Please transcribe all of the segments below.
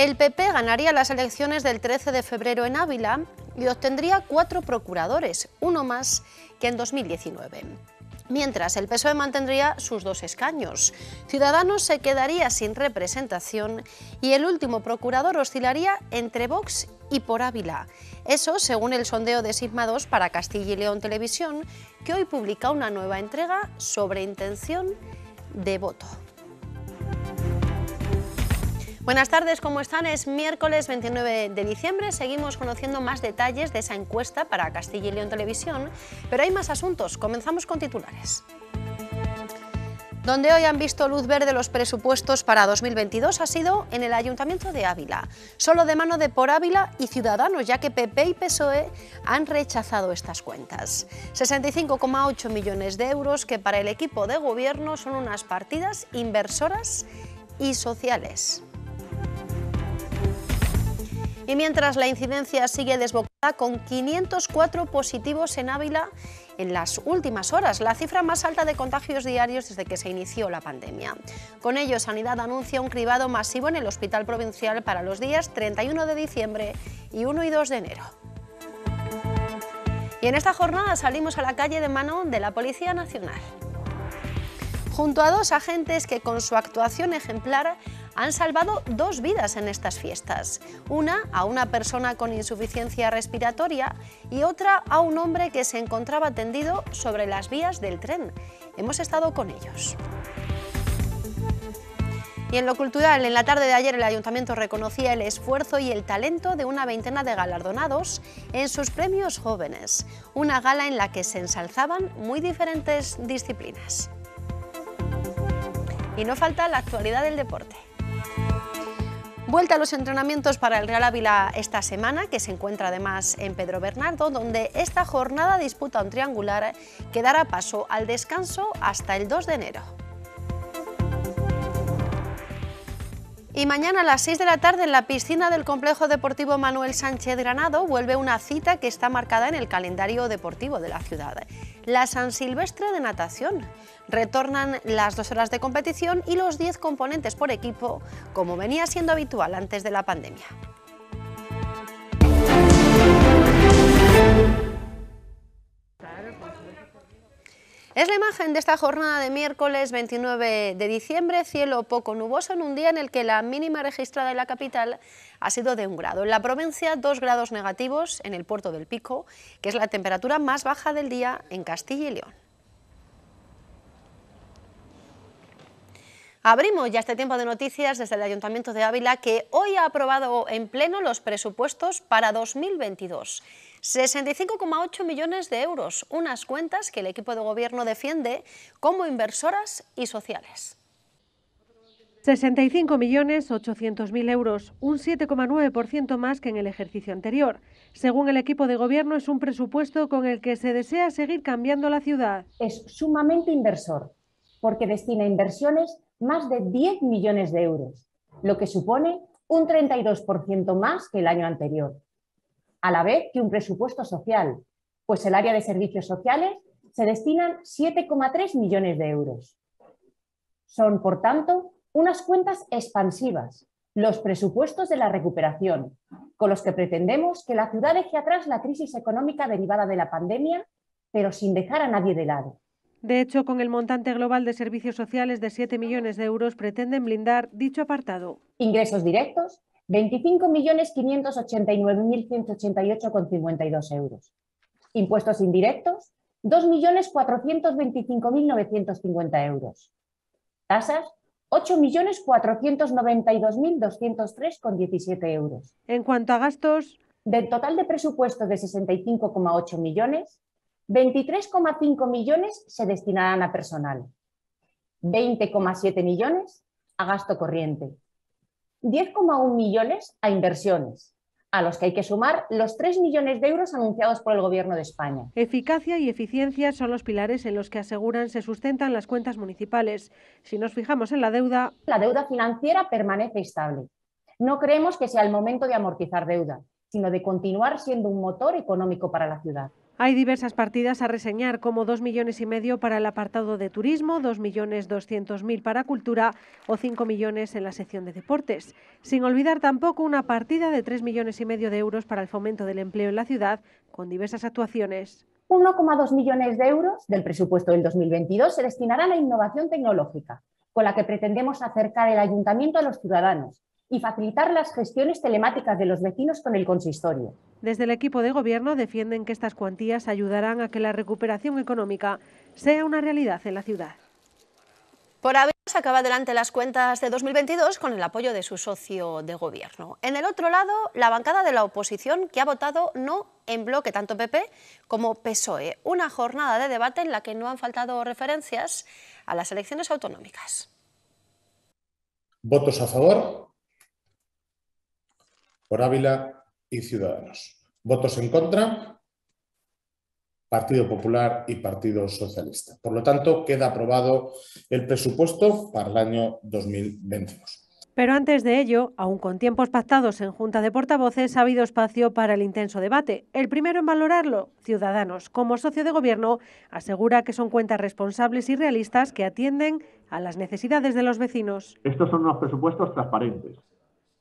El PP ganaría las elecciones del 13 de febrero en Ávila y obtendría cuatro procuradores, uno más que en 2019 mientras el PSOE mantendría sus dos escaños. Ciudadanos se quedaría sin representación y el último procurador oscilaría entre Vox y por Ávila. Eso según el sondeo de Sigma 2 para Castilla y León Televisión, que hoy publica una nueva entrega sobre intención de voto. Buenas tardes, ¿cómo están? Es miércoles 29 de diciembre, seguimos conociendo más detalles de esa encuesta para Castilla y León Televisión, pero hay más asuntos, comenzamos con titulares. Donde hoy han visto luz verde los presupuestos para 2022 ha sido en el Ayuntamiento de Ávila, solo de mano de Por Ávila y Ciudadanos, ya que PP y PSOE han rechazado estas cuentas. 65,8 millones de euros que para el equipo de gobierno son unas partidas inversoras y sociales. Y mientras la incidencia sigue desbocada con 504 positivos en Ávila en las últimas horas, la cifra más alta de contagios diarios desde que se inició la pandemia. Con ello, Sanidad anuncia un cribado masivo en el Hospital Provincial para los días 31 de diciembre y 1 y 2 de enero. Y en esta jornada salimos a la calle de mano de la Policía Nacional. Junto a dos agentes que con su actuación ejemplar han salvado dos vidas en estas fiestas. Una a una persona con insuficiencia respiratoria y otra a un hombre que se encontraba tendido sobre las vías del tren. Hemos estado con ellos. Y en lo cultural, en la tarde de ayer el Ayuntamiento reconocía el esfuerzo y el talento de una veintena de galardonados en sus premios jóvenes, una gala en la que se ensalzaban muy diferentes disciplinas. Y no falta la actualidad del deporte. Vuelta a los entrenamientos para el Real Ávila esta semana, que se encuentra además en Pedro Bernardo, donde esta jornada disputa un triangular que dará paso al descanso hasta el 2 de enero. Y mañana a las 6 de la tarde en la piscina del Complejo Deportivo Manuel Sánchez Granado vuelve una cita que está marcada en el calendario deportivo de la ciudad, la San Silvestre de Natación. Retornan las dos horas de competición y los 10 componentes por equipo, como venía siendo habitual antes de la pandemia. Es la imagen de esta jornada de miércoles 29 de diciembre, cielo poco nuboso en un día en el que la mínima registrada en la capital ha sido de un grado. En la provincia, dos grados negativos en el puerto del Pico, que es la temperatura más baja del día en Castilla y León. Abrimos ya este tiempo de noticias desde el Ayuntamiento de Ávila, que hoy ha aprobado en pleno los presupuestos para 2022. 65,8 millones de euros, unas cuentas que el equipo de gobierno defiende como inversoras y sociales. 65.800.000 euros, un 7,9% más que en el ejercicio anterior. Según el equipo de gobierno, es un presupuesto con el que se desea seguir cambiando la ciudad. Es sumamente inversor, porque destina inversiones más de 10 millones de euros, lo que supone un 32% más que el año anterior a la vez que un presupuesto social, pues el área de servicios sociales se destinan 7,3 millones de euros. Son, por tanto, unas cuentas expansivas, los presupuestos de la recuperación, con los que pretendemos que la ciudad deje atrás la crisis económica derivada de la pandemia, pero sin dejar a nadie de lado. De hecho, con el montante global de servicios sociales de 7 millones de euros pretenden blindar dicho apartado. Ingresos directos 25.589.188,52 euros. Impuestos indirectos, 2.425.950 euros. Tasas, 8.492.203,17 euros. En cuanto a gastos... Del total de presupuestos de 65,8 millones, 23,5 millones se destinarán a personal, 20,7 millones a gasto corriente, 10,1 millones a inversiones, a los que hay que sumar los 3 millones de euros anunciados por el Gobierno de España. Eficacia y eficiencia son los pilares en los que aseguran se sustentan las cuentas municipales. Si nos fijamos en la deuda... La deuda financiera permanece estable. No creemos que sea el momento de amortizar deuda, sino de continuar siendo un motor económico para la ciudad. Hay diversas partidas a reseñar, como dos millones y medio para el apartado de turismo, dos millones doscientos mil para cultura o cinco millones en la sección de deportes. Sin olvidar tampoco una partida de tres millones y medio de euros para el fomento del empleo en la ciudad, con diversas actuaciones. 1,2 millones de euros del presupuesto del 2022 se destinarán a innovación tecnológica, con la que pretendemos acercar el ayuntamiento a los ciudadanos y facilitar las gestiones telemáticas de los vecinos con el consistorio. Desde el equipo de gobierno defienden que estas cuantías ayudarán a que la recuperación económica sea una realidad en la ciudad. Por haber acaba adelante las cuentas de 2022 con el apoyo de su socio de gobierno. En el otro lado, la bancada de la oposición que ha votado no en bloque tanto PP como PSOE. Una jornada de debate en la que no han faltado referencias a las elecciones autonómicas. Votos a favor por Ávila y Ciudadanos. Votos en contra Partido Popular y Partido Socialista. Por lo tanto, queda aprobado el presupuesto para el año 2022. Pero antes de ello, aún con tiempos pactados en Junta de Portavoces, ha habido espacio para el intenso debate. El primero en valorarlo, Ciudadanos, como socio de gobierno, asegura que son cuentas responsables y realistas que atienden a las necesidades de los vecinos. Estos son unos presupuestos transparentes,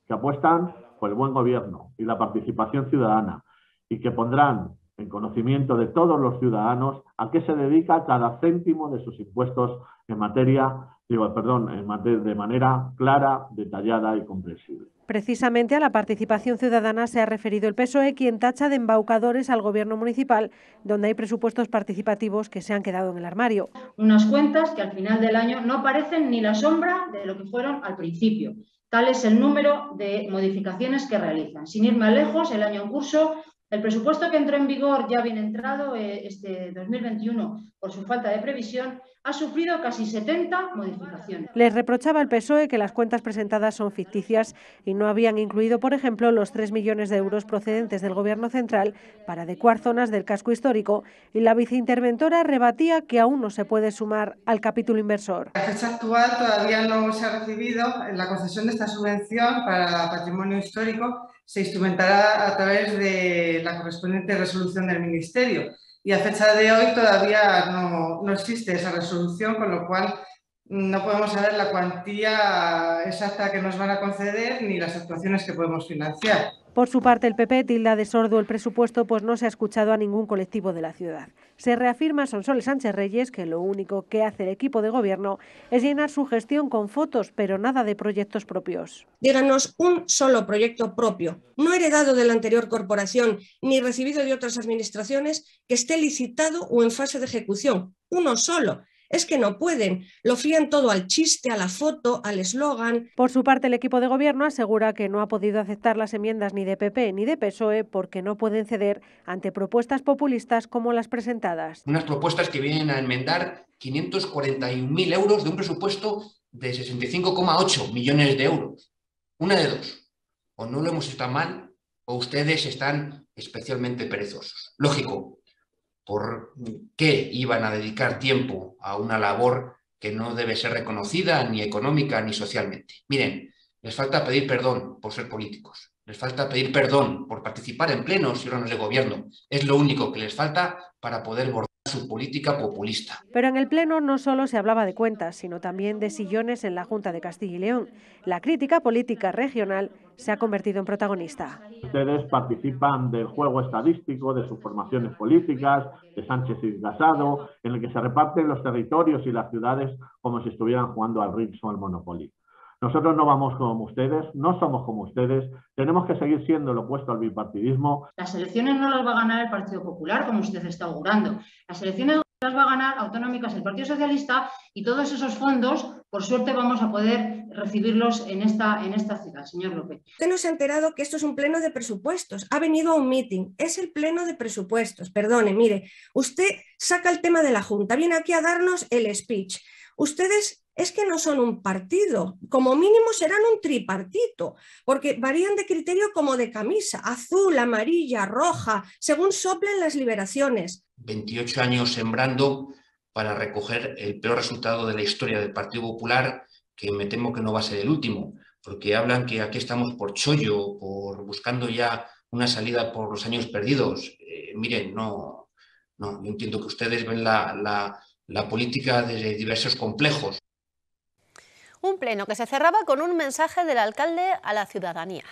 que apuestan por el buen gobierno y la participación ciudadana y que pondrán en conocimiento de todos los ciudadanos a qué se dedica cada céntimo de sus impuestos en materia, digo, perdón, en de manera clara, detallada y comprensible. Precisamente a la participación ciudadana se ha referido el PSOE, quien tacha de embaucadores al gobierno municipal, donde hay presupuestos participativos que se han quedado en el armario. Unas cuentas que al final del año no parecen ni la sombra de lo que fueron al principio. Tal es el número de modificaciones que realizan. Sin ir más lejos, el año en curso el presupuesto que entró en vigor ya bien entrado, eh, este 2021, por su falta de previsión, ha sufrido casi 70 modificaciones. Les reprochaba el PSOE que las cuentas presentadas son ficticias y no habían incluido, por ejemplo, los 3 millones de euros procedentes del Gobierno central para adecuar zonas del casco histórico y la viceinterventora rebatía que aún no se puede sumar al capítulo inversor. A fecha actual todavía no se ha recibido la concesión de esta subvención para patrimonio histórico se instrumentará a través de la correspondiente resolución del Ministerio. Y a fecha de hoy todavía no, no existe esa resolución, con lo cual no podemos saber la cuantía exacta que nos van a conceder ni las actuaciones que podemos financiar. Por su parte, el PP tilda de sordo el presupuesto, pues no se ha escuchado a ningún colectivo de la ciudad. Se reafirma Sonsoles Sánchez Reyes que lo único que hace el equipo de gobierno es llenar su gestión con fotos, pero nada de proyectos propios. Díganos un solo proyecto propio, no heredado de la anterior corporación ni recibido de otras administraciones, que esté licitado o en fase de ejecución. Uno solo es que no pueden. Lo fían todo al chiste, a la foto, al eslogan. Por su parte, el equipo de gobierno asegura que no ha podido aceptar las enmiendas ni de PP ni de PSOE porque no pueden ceder ante propuestas populistas como las presentadas. Unas propuestas que vienen a enmendar 541.000 euros de un presupuesto de 65,8 millones de euros. Una de dos. O no lo hemos hecho tan mal o ustedes están especialmente perezosos. Lógico, por qué iban a dedicar tiempo a una labor que no debe ser reconocida ni económica ni socialmente. Miren, les falta pedir perdón por ser políticos, les falta pedir perdón por participar en plenos y órganos de gobierno. Es lo único que les falta para poder su política populista. Pero en el Pleno no solo se hablaba de cuentas, sino también de sillones en la Junta de Castilla y León. La crítica política regional se ha convertido en protagonista. Ustedes participan del juego estadístico, de sus formaciones políticas, de Sánchez y Casado, en el que se reparten los territorios y las ciudades como si estuvieran jugando al Rix o al Monopoly. Nosotros no vamos como ustedes, no somos como ustedes, tenemos que seguir siendo lo opuesto al bipartidismo. Las elecciones no las va a ganar el Partido Popular, como usted está augurando. Las elecciones las va a ganar autonómicas el Partido Socialista y todos esos fondos, por suerte, vamos a poder recibirlos en esta, en esta ciudad, señor López. Usted no se ha enterado que esto es un pleno de presupuestos. Ha venido a un meeting. Es el pleno de presupuestos. Perdone, mire, usted saca el tema de la Junta, viene aquí a darnos el speech. Ustedes es que no son un partido, como mínimo serán un tripartito, porque varían de criterio como de camisa, azul, amarilla, roja, según soplen las liberaciones. 28 años sembrando para recoger el peor resultado de la historia del Partido Popular, que me temo que no va a ser el último, porque hablan que aquí estamos por chollo, por buscando ya una salida por los años perdidos. Eh, miren, no, No, yo entiendo que ustedes ven la, la política desde diversos complejos. Un pleno que se cerraba con un mensaje del alcalde a la ciudadanía.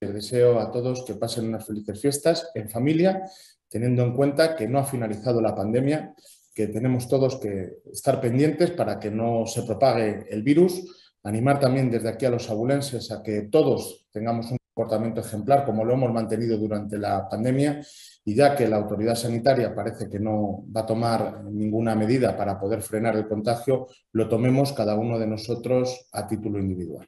Les deseo a todos que pasen unas felices fiestas en familia, teniendo en cuenta que no ha finalizado la pandemia, que tenemos todos que estar pendientes para que no se propague el virus. Animar también desde aquí a los abulenses a que todos tengamos un comportamiento ejemplar como lo hemos mantenido durante la pandemia y ya que la autoridad sanitaria parece que no va a tomar ninguna medida para poder frenar el contagio, lo tomemos cada uno de nosotros a título individual.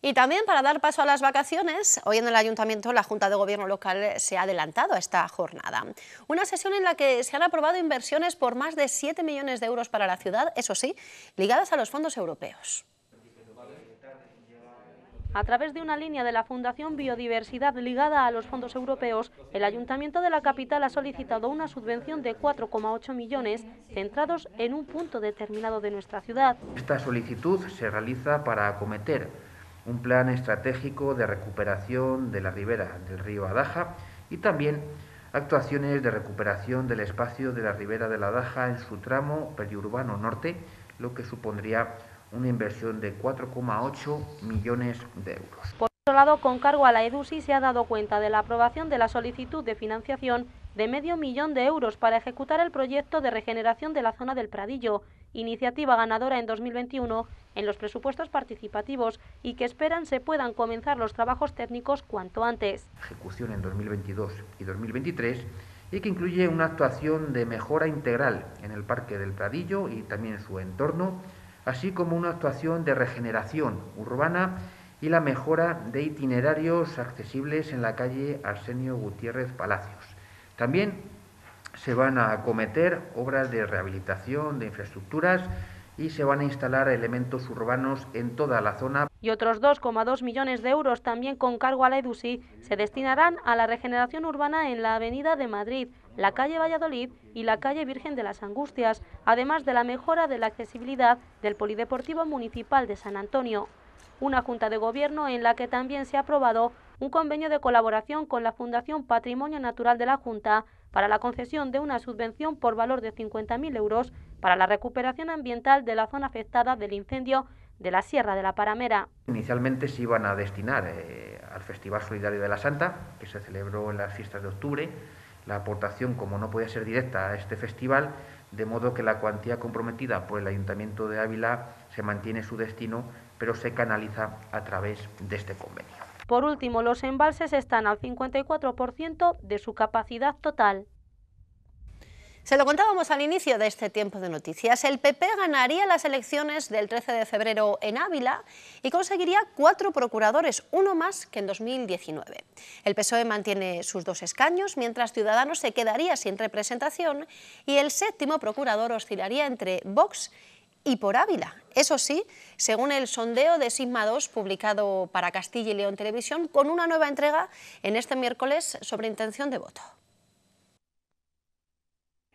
Y también para dar paso a las vacaciones, hoy en el Ayuntamiento la Junta de Gobierno local se ha adelantado a esta jornada. Una sesión en la que se han aprobado inversiones por más de 7 millones de euros para la ciudad, eso sí, ligadas a los fondos europeos. A través de una línea de la Fundación Biodiversidad ligada a los fondos europeos, el Ayuntamiento de la capital ha solicitado una subvención de 4,8 millones centrados en un punto determinado de nuestra ciudad. Esta solicitud se realiza para acometer un plan estratégico de recuperación de la ribera del río Adaja y también actuaciones de recuperación del espacio de la ribera de la Adaja en su tramo periurbano norte, lo que supondría una inversión de 4,8 millones de euros. Por otro lado, con cargo a la EDUSI se ha dado cuenta de la aprobación de la solicitud de financiación de medio millón de euros para ejecutar el proyecto de regeneración de la zona del Pradillo, iniciativa ganadora en 2021 en los presupuestos participativos y que esperan se puedan comenzar los trabajos técnicos cuanto antes. Ejecución en 2022 y 2023 y que incluye una actuación de mejora integral en el Parque del Pradillo y también en su entorno, así como una actuación de regeneración urbana y la mejora de itinerarios accesibles en la calle Arsenio Gutiérrez Palacios. También se van a acometer obras de rehabilitación de infraestructuras y se van a instalar elementos urbanos en toda la zona. Y otros 2,2 millones de euros también con cargo a la EDUSI se destinarán a la regeneración urbana en la Avenida de Madrid, la calle Valladolid y la calle Virgen de las Angustias, además de la mejora de la accesibilidad del Polideportivo Municipal de San Antonio. Una junta de gobierno en la que también se ha aprobado un convenio de colaboración con la Fundación Patrimonio Natural de la Junta para la concesión de una subvención por valor de 50.000 euros para la recuperación ambiental de la zona afectada del incendio de la Sierra de la Paramera. Inicialmente se iban a destinar eh, al Festival Solidario de la Santa, que se celebró en las fiestas de octubre. La aportación, como no podía ser directa a este festival, de modo que la cuantía comprometida por el Ayuntamiento de Ávila se mantiene su destino, pero se canaliza a través de este convenio. Por último, los embalses están al 54% de su capacidad total. Se lo contábamos al inicio de este tiempo de noticias. El PP ganaría las elecciones del 13 de febrero en Ávila y conseguiría cuatro procuradores, uno más que en 2019. El PSOE mantiene sus dos escaños, mientras Ciudadanos se quedaría sin representación y el séptimo procurador oscilaría entre Vox y por Ávila. Eso sí, según el sondeo de Sigma 2 publicado para Castilla y León Televisión, con una nueva entrega en este miércoles sobre intención de voto.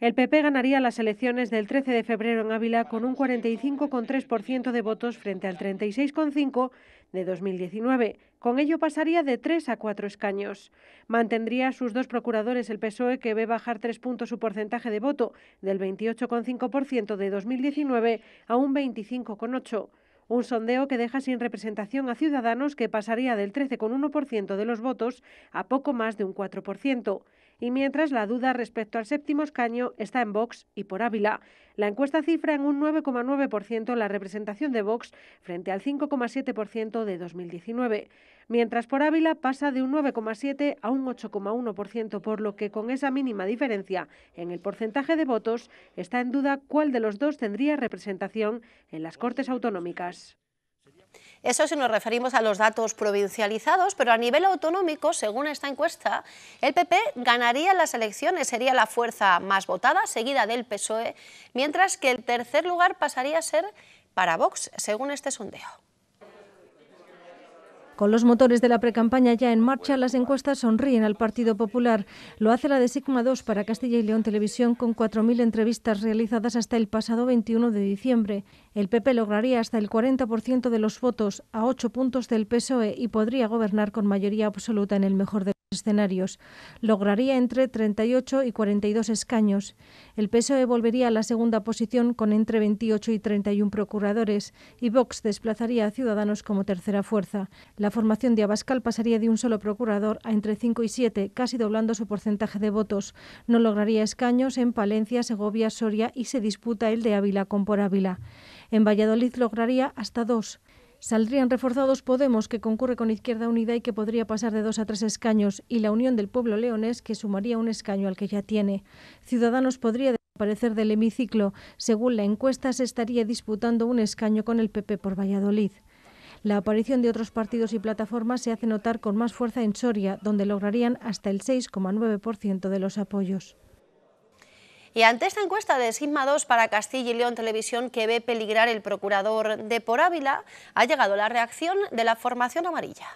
El PP ganaría las elecciones del 13 de febrero en Ávila con un 45,3% de votos frente al 36,5% de 2019. Con ello pasaría de tres a cuatro escaños. Mantendría sus dos procuradores el PSOE, que ve bajar tres puntos su porcentaje de voto, del 28,5% de 2019 a un 25,8%. Un sondeo que deja sin representación a Ciudadanos, que pasaría del 13,1% de los votos a poco más de un 4% y mientras la duda respecto al séptimo escaño está en Vox y por Ávila. La encuesta cifra en un 9,9% la representación de Vox frente al 5,7% de 2019, mientras por Ávila pasa de un 9,7 a un 8,1%, por lo que con esa mínima diferencia en el porcentaje de votos está en duda cuál de los dos tendría representación en las Cortes Autonómicas. Eso si nos referimos a los datos provincializados, pero a nivel autonómico, según esta encuesta, el PP ganaría las elecciones, sería la fuerza más votada, seguida del PSOE, mientras que el tercer lugar pasaría a ser para Vox, según este sondeo. Con los motores de la precampaña ya en marcha, las encuestas sonríen al Partido Popular. Lo hace la de Sigma 2 para Castilla y León Televisión con 4.000 entrevistas realizadas hasta el pasado 21 de diciembre. El PP lograría hasta el 40% de los votos a 8 puntos del PSOE y podría gobernar con mayoría absoluta en el mejor de escenarios. Lograría entre 38 y 42 escaños. El PSOE volvería a la segunda posición con entre 28 y 31 procuradores y Vox desplazaría a Ciudadanos como tercera fuerza. La formación de Abascal pasaría de un solo procurador a entre 5 y 7, casi doblando su porcentaje de votos. No lograría escaños en Palencia, Segovia, Soria y se disputa el de Ávila con por Ávila. En Valladolid lograría hasta dos. Saldrían reforzados Podemos, que concurre con Izquierda Unida y que podría pasar de dos a tres escaños, y la Unión del Pueblo Leonés, que sumaría un escaño al que ya tiene. Ciudadanos podría desaparecer del hemiciclo. Según la encuesta, se estaría disputando un escaño con el PP por Valladolid. La aparición de otros partidos y plataformas se hace notar con más fuerza en Soria, donde lograrían hasta el 6,9% de los apoyos. Y ante esta encuesta de Sigma 2 para Castilla y León Televisión que ve peligrar el procurador de Por Ávila, ha llegado la reacción de la formación amarilla.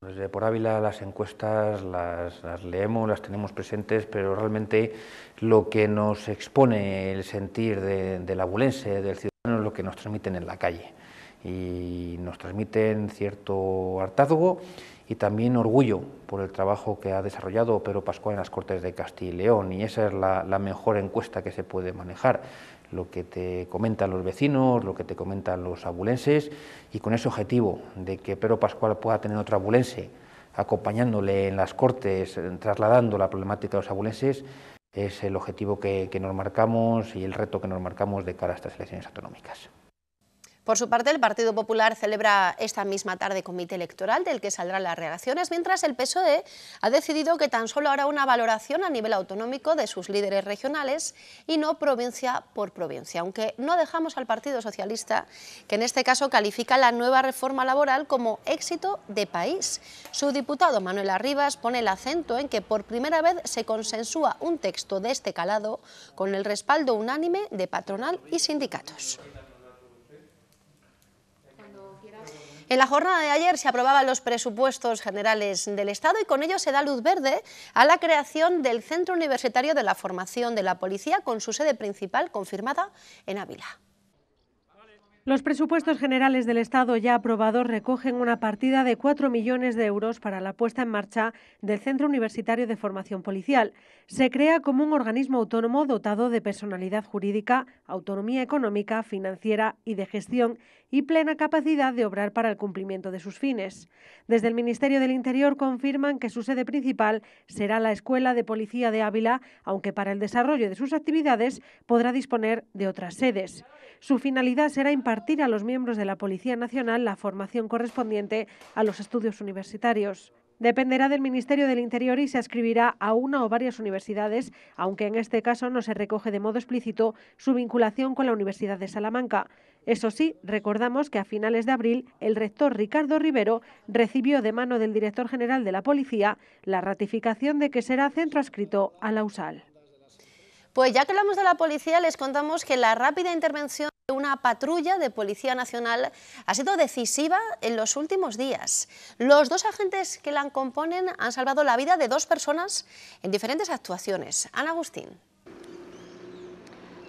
Desde Por Ávila las encuestas las, leemos, las tenemos presentes, pero realmente lo que nos expone el sentir del abulense, del ciudadano, es lo que nos transmiten en la calle. Y nos transmiten cierto hartazgo y también orgullo por el trabajo que ha desarrollado Pedro Pascual en las Cortes de Castilla y León y esa es la, mejor encuesta que se puede manejar, lo que te comentan los vecinos, lo que te comentan los abulenses y con ese objetivo de que Pedro Pascual pueda tener otro abulense acompañándole en las Cortes, trasladando la problemática de los abulenses, es el objetivo que nos marcamos y el reto que nos marcamos de cara a estas elecciones autonómicas. Por su parte, el Partido Popular celebra esta misma tarde comité electoral del que saldrán las reacciones, mientras el PSOE ha decidido que tan solo hará una valoración a nivel autonómico de sus líderes regionales y no provincia por provincia, aunque no dejamos al Partido Socialista, que en este caso califica la nueva reforma laboral como éxito de país. Su diputado Manuel Arribas pone el acento en que por primera vez se consensúa un texto de este calado con el respaldo unánime de patronal y sindicatos. En la jornada de ayer se aprobaban los presupuestos generales del Estado y con ello se da luz verde a la creación del Centro Universitario de la Formación de la Policía con su sede principal confirmada en Ávila. Los presupuestos generales del Estado ya aprobados recogen una partida de 4 millones de euros para la puesta en marcha del Centro Universitario de Formación Policial. Se crea como un organismo autónomo dotado de personalidad jurídica, autonomía económica, financiera y de gestión y plena capacidad de obrar para el cumplimiento de sus fines. Desde el Ministerio del Interior confirman que su sede principal será la Escuela de Policía de Ávila, aunque para el desarrollo de sus actividades podrá disponer de otras sedes. Su finalidad será impartir a los miembros de la Policía Nacional la formación correspondiente a los estudios universitarios. Dependerá del Ministerio del Interior y se ascribirá a una o varias universidades, aunque en este caso no se recoge de modo explícito su vinculación con la Universidad de Salamanca. Eso sí, recordamos que a finales de abril el rector Ricardo Rivero recibió de mano del director general de la Policía la ratificación de que será centro adscrito a la USAL. Pues ya que hablamos de la policía, les contamos que la rápida intervención de una patrulla de Policía Nacional ha sido decisiva en los últimos días. Los dos agentes que la componen han salvado la vida de dos personas en diferentes actuaciones. Ana Agustín.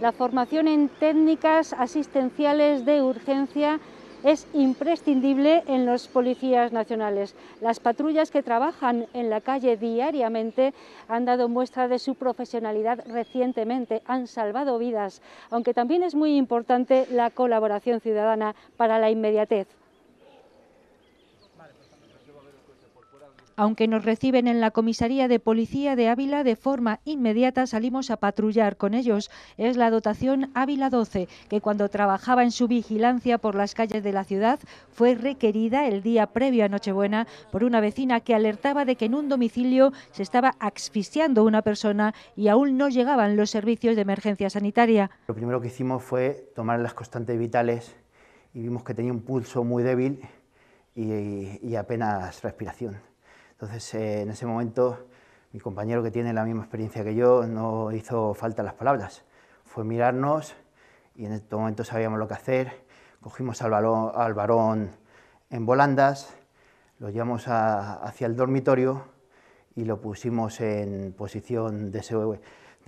La formación en técnicas asistenciales de urgencia es imprescindible en los policías nacionales. Las patrullas que trabajan en la calle diariamente han dado muestra de su profesionalidad recientemente, han salvado vidas, aunque también es muy importante la colaboración ciudadana para la inmediatez. Aunque nos reciben en la comisaría de policía de Ávila de forma inmediata, salimos a patrullar con ellos. Es la dotación Ávila 12, que cuando trabajaba en su vigilancia por las calles de la ciudad fue requerida el día previo a Nochebuena por una vecina que alertaba de que en un domicilio se estaba asfixiando una persona y aún no llegaban los servicios de emergencia sanitaria. Lo primero que hicimos fue tomar las constantes vitales y vimos que tenía un pulso muy débil y apenas respiración. Entonces, eh, en ese momento, mi compañero que tiene la misma experiencia que yo no hizo falta las palabras. Fue mirarnos y en este momento sabíamos lo que hacer. Cogimos al, varón en volandas, lo llevamos hacia el dormitorio y lo pusimos en posición de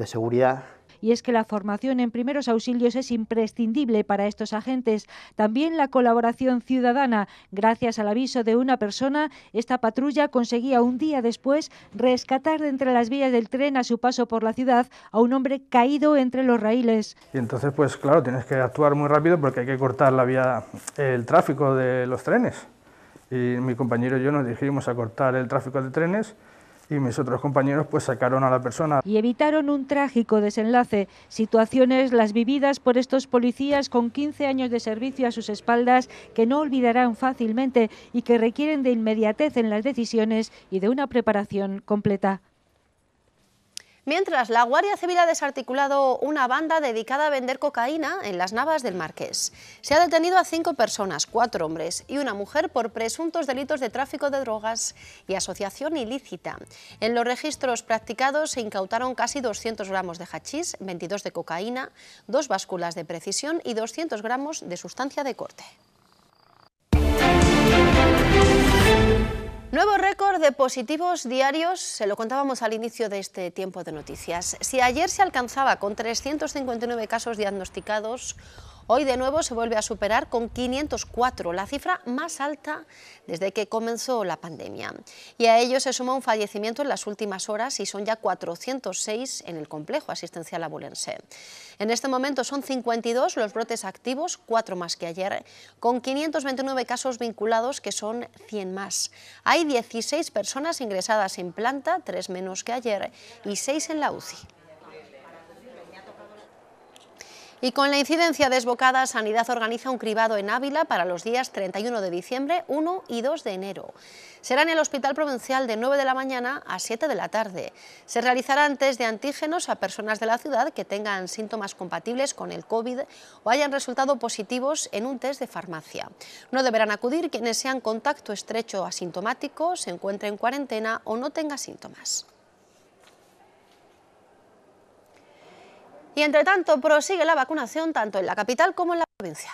seguridad y es que la formación en primeros auxilios es imprescindible para estos agentes. También la colaboración ciudadana. Gracias al aviso de una persona, esta patrulla conseguía un día después rescatar de entre las vías del tren a su paso por la ciudad a un hombre caído entre los raíles. Y entonces, pues claro, tienes que actuar muy rápido porque hay que cortar la vía, el tráfico de los trenes. Y mi compañero y yo nos dirigimos a cortar el tráfico de trenes y mis otros compañeros pues sacaron a la persona. Y evitaron un trágico desenlace, situaciones las vividas por estos policías con 15 años de servicio a sus espaldas que no olvidarán fácilmente y que requieren de inmediatez en las decisiones y de una preparación completa. Mientras, la Guardia Civil ha desarticulado una banda dedicada a vender cocaína en las Navas del Marqués. Se ha detenido a cinco personas, cuatro hombres y una mujer por presuntos delitos de tráfico de drogas y asociación ilícita. En los registros practicados se incautaron casi 200 gramos de hachís, 22 de cocaína, dos básculas de precisión y 200 gramos de sustancia de corte. Nuevo récord de positivos diarios, se lo contábamos al inicio de este tiempo de noticias. Si ayer se alcanzaba con 359 casos diagnosticados, Hoy de nuevo se vuelve a superar con 504, la cifra más alta desde que comenzó la pandemia. Y a ello se suma un fallecimiento en las últimas horas y son ya 406 en el complejo asistencial abulense. En este momento son 52 los brotes activos, 4 más que ayer, con 529 casos vinculados que son 100 más. Hay 16 personas ingresadas en planta, 3 menos que ayer y 6 en la UCI. Y con la incidencia desbocada, Sanidad organiza un cribado en Ávila para los días 31 de diciembre, 1 y 2 de enero. Será en el Hospital Provincial de 9 de la mañana a 7 de la tarde. Se realizarán test de antígenos a personas de la ciudad que tengan síntomas compatibles con el COVID o hayan resultado positivos en un test de farmacia. No deberán acudir quienes sean contacto estrecho asintomático, se encuentren en cuarentena o no tenga síntomas. Y entre tanto, prosigue la vacunación tanto en la capital como en la provincia.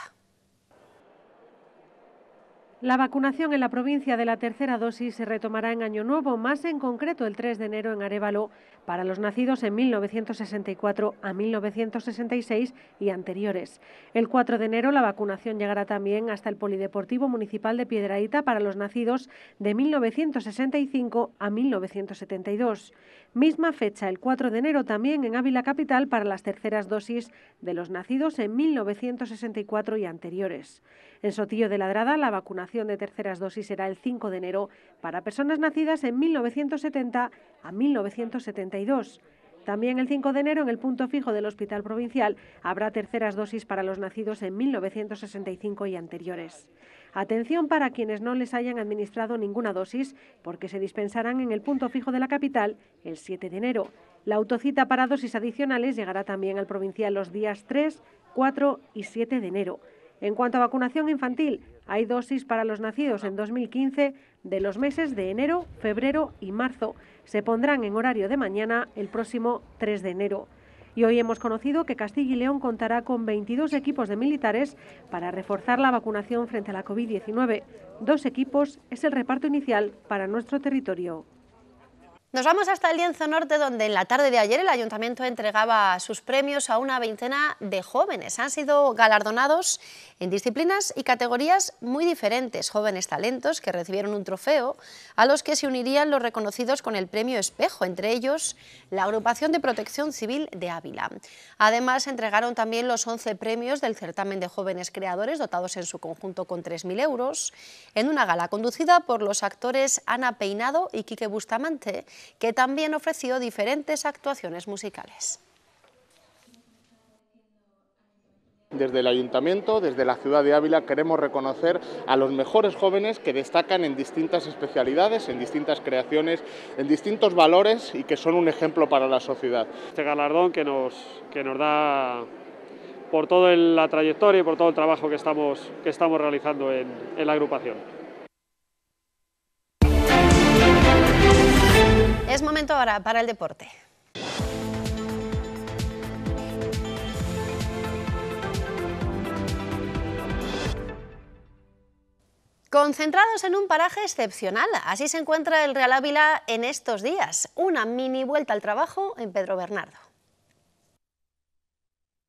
La vacunación en la provincia de la tercera dosis se retomará en Año Nuevo, más en concreto el 3 de enero en Arevalo, para los nacidos en 1964 a 1966 y anteriores. El 4 de enero la vacunación llegará también hasta el Polideportivo Municipal de Piedraíta para los nacidos de 1965 a 1972. Misma fecha, el 4 de enero, también en Ávila Capital para las terceras dosis de los nacidos en 1964 y anteriores. En Sotillo de Ladrada, la vacunación de terceras dosis será el 5 de enero para personas nacidas en 1970 a 1972. También el 5 de enero, en el punto fijo del Hospital Provincial, habrá terceras dosis para los nacidos en 1965 y anteriores. Atención para quienes no les hayan administrado ninguna dosis, porque se dispensarán en el punto fijo de la capital el 7 de enero. La autocita para dosis adicionales llegará también al provincial los días 3, 4 y 7 de enero. En cuanto a vacunación infantil, hay dosis para los nacidos en 2015 de los meses de enero, febrero y marzo. Se pondrán en horario de mañana el próximo 3 de enero. Y hoy hemos conocido que Castilla y León contará con 22 equipos de militares para reforzar la vacunación frente a la COVID-19. Dos equipos es el reparto inicial para nuestro territorio. Nos vamos hasta el Lienzo Norte, donde en la tarde de ayer el Ayuntamiento entregaba sus premios a una veintena de jóvenes. Han sido galardonados en disciplinas y categorías muy diferentes. Jóvenes talentos que recibieron un trofeo, a los que se unirían los reconocidos con el premio Espejo, entre ellos la Agrupación de Protección Civil de Ávila. Además, entregaron también los 11 premios del certamen de jóvenes creadores, dotados en su conjunto con 3.000 euros, en una gala conducida por los actores Ana Peinado y Quique Bustamante, que también ofreció diferentes actuaciones musicales. Desde el Ayuntamiento, desde la ciudad de Ávila, queremos reconocer a los mejores jóvenes que destacan en distintas especialidades, en distintas creaciones, en distintos valores y que son un ejemplo para la sociedad. Este galardón que nos, que nos da por toda la trayectoria y por todo el trabajo que estamos, que estamos realizando en, en la agrupación. Es momento ahora para el deporte. Concentrados en un paraje excepcional, así se encuentra el Real Ávila en estos días, una mini vuelta al trabajo en Pedro Bernardo.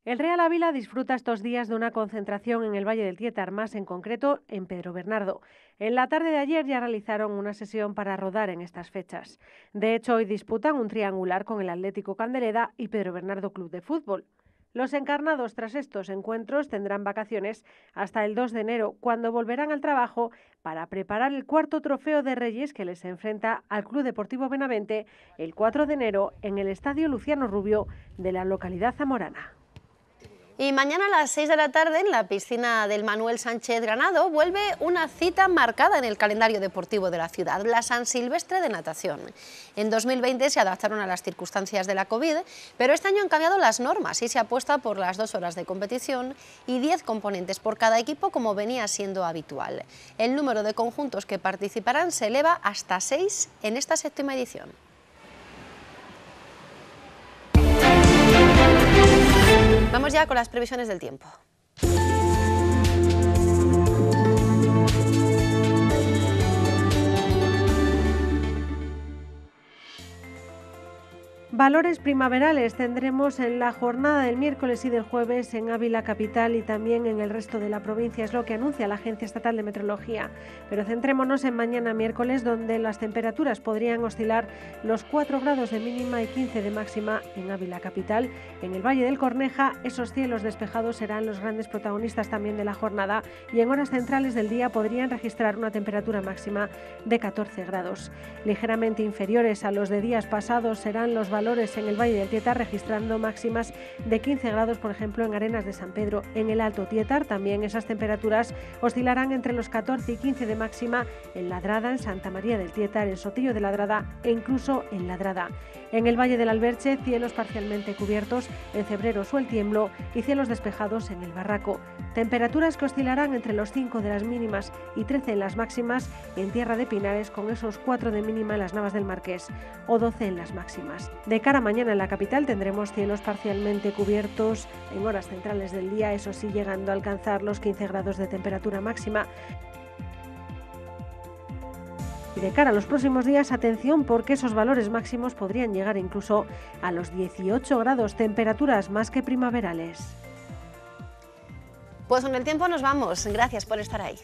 El Real Ávila disfruta estos días de una concentración en el Valle del Tietar, más en concreto en Pedro Bernardo. En la tarde de ayer ya realizaron una sesión para rodar en estas fechas. De hecho, hoy disputan un triangular con el Atlético Candeleda y Pedro Bernardo Club de Fútbol. Los encarnados tras estos encuentros tendrán vacaciones hasta el 2 de enero, cuando volverán al trabajo para preparar el cuarto trofeo de Reyes que les enfrenta al Club Deportivo Benavente el 4 de enero en el Estadio Luciano Rubio de la localidad zamorana. Y mañana a las 6 de la tarde en la piscina del Manuel Sánchez Granado vuelve una cita marcada en el calendario deportivo de la ciudad, la San Silvestre de Natación. En 2020 se adaptaron a las circunstancias de la COVID, pero este año han cambiado las normas y se apuesta por las dos horas de competición y 10 componentes por cada equipo como venía siendo habitual. El número de conjuntos que participarán se eleva hasta 6 en esta séptima edición. Vamos ya con las previsiones del tiempo. Valores primaverales tendremos en la jornada del miércoles y del jueves en Ávila Capital y también en el resto de la provincia, es lo que anuncia la Agencia Estatal de Meteorología. Pero centrémonos en mañana miércoles, donde las temperaturas podrían oscilar los 4 grados de mínima y 15 de máxima en Ávila Capital. En el Valle del Corneja, esos cielos despejados serán los grandes protagonistas también de la jornada y en horas centrales del día podrían registrar una temperatura máxima de 14 grados. Ligeramente inferiores a los de días pasados serán los valores en el Valle del Tietar, registrando máximas de 15 grados, por ejemplo, en Arenas de San Pedro. En el Alto Tietar también esas temperaturas oscilarán entre los 14 y 15 de máxima en Ladrada, en Santa María del Tietar, en Sotillo de Ladrada e incluso en Ladrada. En el Valle del Alberche, cielos parcialmente cubiertos, en Cebrero o el Tiemblo y cielos despejados en el Barraco. Temperaturas que oscilarán entre los 5 de las mínimas y 13 en las máximas en Tierra de Pinares, con esos 4 de mínima en las Navas del Marqués o 12 en las máximas. De cara a mañana en la capital tendremos cielos parcialmente cubiertos en horas centrales del día, eso sí llegando a alcanzar los 15 grados de temperatura máxima. Y de cara a los próximos días, atención porque esos valores máximos podrían llegar incluso a los 18 grados, temperaturas más que primaverales. Pues con el tiempo nos vamos. Gracias por estar ahí.